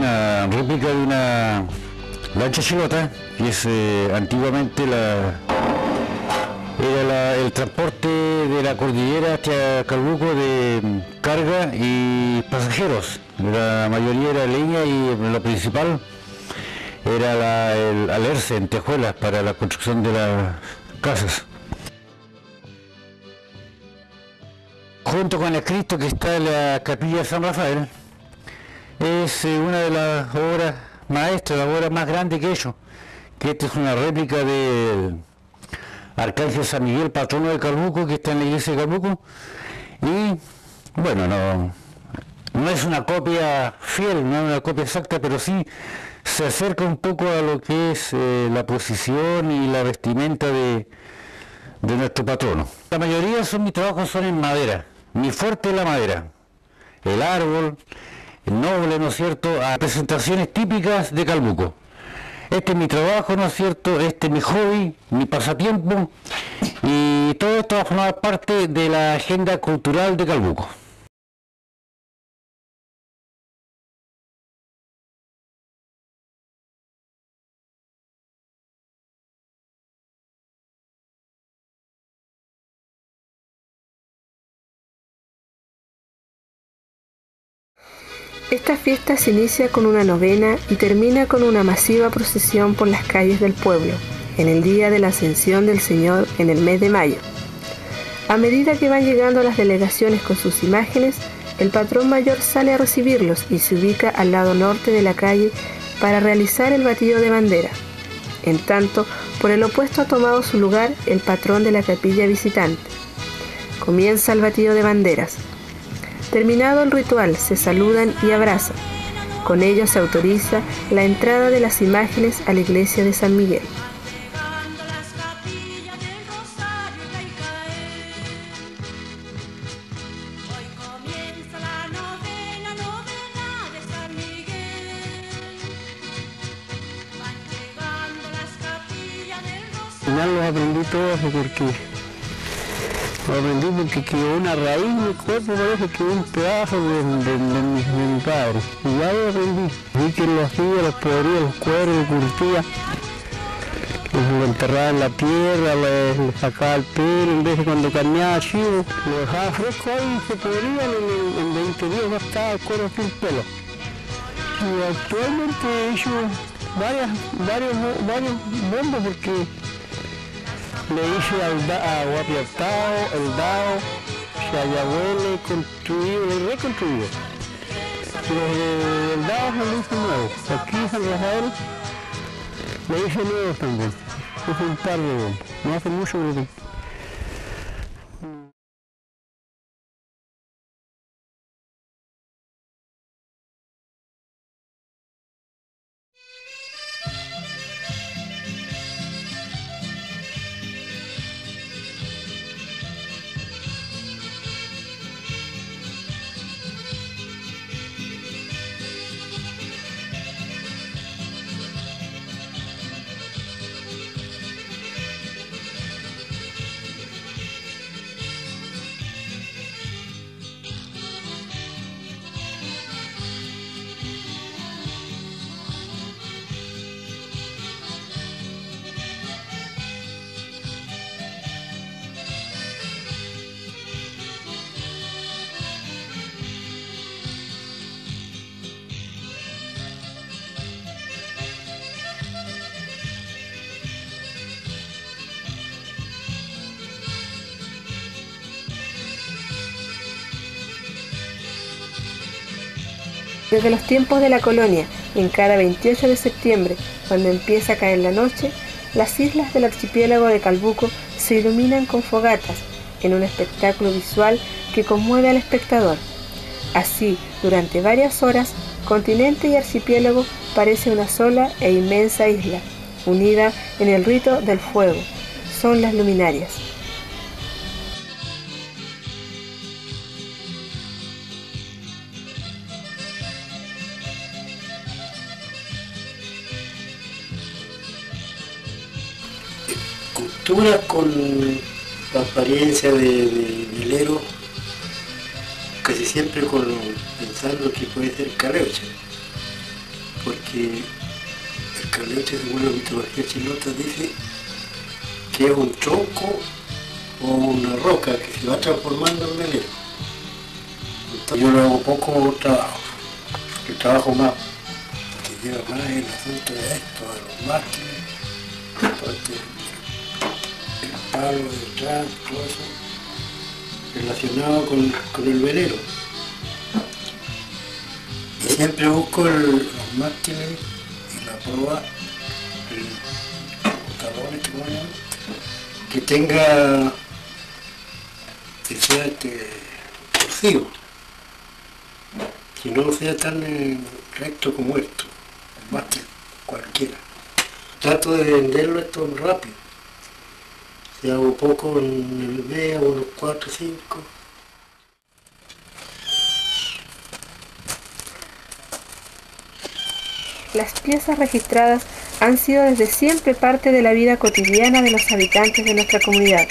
una réplica de una lancha chilota, que es eh, antiguamente la, era el transporte de la cordillera hacia Calbuco de mm, carga y pasajeros. La mayoría era leña y lo principal era el alerce en tejuelas para la construcción de las casas. Junto con el Cristo que está en la capilla San Rafael, es eh, una de las obras maestras, la obra más grande que hecho, que esta es una réplica del Arcángel San Miguel, patrono de Calbuco, que está en la iglesia de Calbuco, y bueno, no, no es una copia fiel, no es una copia exacta, pero sí se acerca un poco a lo que es eh, la posición y la vestimenta de, de nuestro patrono. La mayoría son mis trabajos son en madera, mi fuerte es la madera, el árbol, noble, ¿no es cierto?, a presentaciones típicas de Calbuco. Este es mi trabajo, ¿no es cierto?, este es mi hobby, mi pasatiempo, y todo esto va a formar parte de la agenda cultural de Calbuco. Esta fiesta se inicia con una novena y termina con una masiva procesión por las calles del pueblo, en el día de la ascensión del Señor en el mes de mayo. A medida que van llegando las delegaciones con sus imágenes, el patrón mayor sale a recibirlos y se ubica al lado norte de la calle para realizar el batido de bandera. En tanto, por el opuesto ha tomado su lugar el patrón de la capilla visitante. Comienza el batido de banderas, Terminado el ritual, se saludan y abrazan. Con ello se autoriza la entrada de las imágenes a la iglesia de San Miguel. Lo aprendí porque quedó una raíz en mi cuerpo, parece que un pedazo de, mi, padre. Y ya lo aprendí. Vi que lo hacía, los podría, los cueros, los curtía. Lo enterraba en la tierra, le, sacaba el pelo, en vez de cuando carneaba chivo, lo dejaba fresco ahí y se podría, en, en 20 días ya estaba el cuero sin pelo. Y actualmente he hecho varias, varios, varios bombos porque le hice al da, a Guapiatao, el Dao, Chayahuele, construido, le reconstruido. Pero el Dao se lo hice nuevo. Aquí San Rafael le hice nuevo también. Hice un par de no hace mucho que Desde los tiempos de la colonia, en cada 28 de septiembre, cuando empieza a caer la noche, las islas del archipiélago de Calbuco se iluminan con fogatas, en un espectáculo visual que conmueve al espectador. Así, durante varias horas, continente y archipiélago parece una sola e inmensa isla, unida en el rito del fuego. Son las luminarias. Con la apariencia de, hilero, casi siempre con, pensando que puede ser carreucha. que el calete de una mitología chilota dice que es un tronco o una roca que se va transformando en velero. yo lo hago poco trabajo, el trabajo más que lleva más el asunto de esto, de los mástiles, este, el relacionado con, con el velero. Y siempre busco los mástiles y la proa, los talones que ponen, que tenga, que sea este, torcido, que no sea tan eh, recto como esto, el mástil cualquiera. Trato de venderlo esto rápido. Si hago poco en el mes, unos 4 o 5. Las piezas registradas han sido desde siempre parte de la vida cotidiana de los habitantes de nuestra comunidad.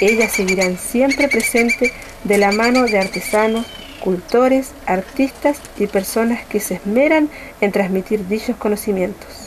Ellas seguirán siempre presentes de la mano de artesanos, cultores, artistas y personas que se esmeran en transmitir dichos conocimientos.